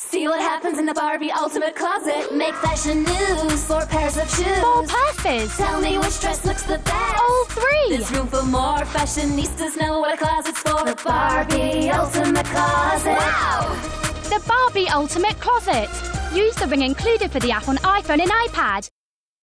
See what happens in the Barbie Ultimate Closet. Make fashion news. Four pairs of shoes. Four purses. Tell me which dress looks the best. All three. There's room for more. Fashionistas know what a closet's for. The Barbie Ultimate Closet. Wow! The Barbie Ultimate Closet. Use the ring included for the app on iPhone and iPad.